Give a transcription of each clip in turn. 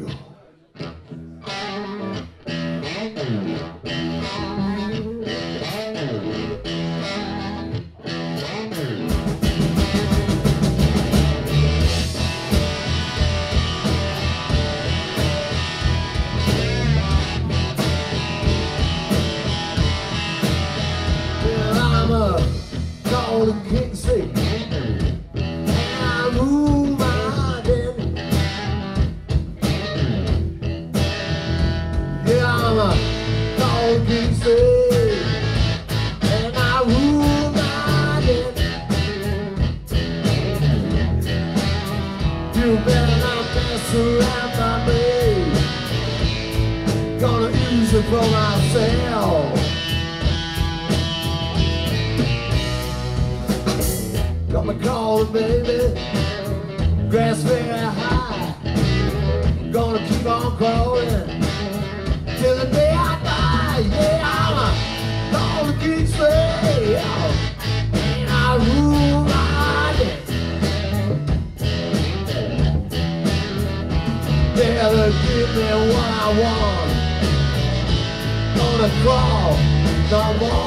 Well, I'm a golden A golden king. And I rule my head. You better not mess around my me. Gonna use it for myself. My call, it, baby. Give me what I want. Gonna crawl no more.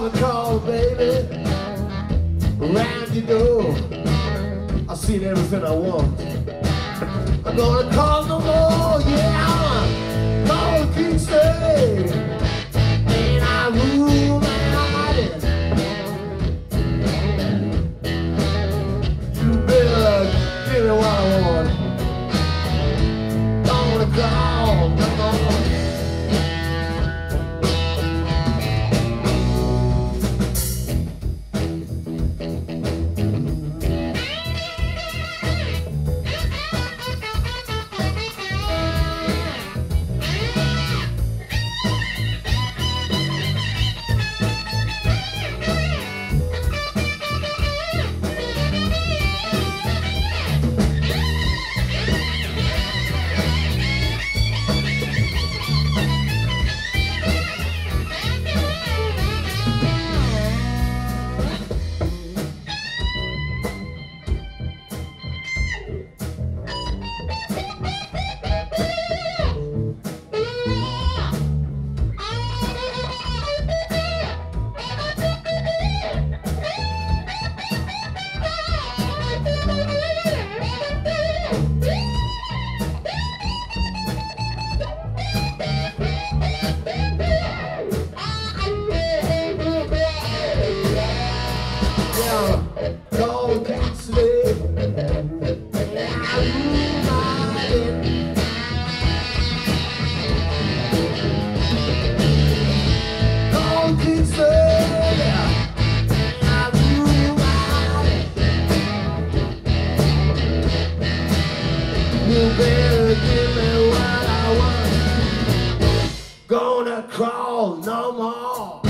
The call, baby. Around your door. I've seen everything I want. I'm gonna call no more. Yeah, day. You Gonna crawl no more.